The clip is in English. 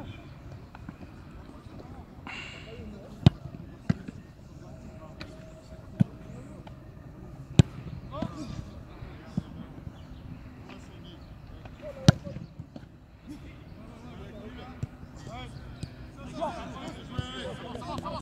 Oh.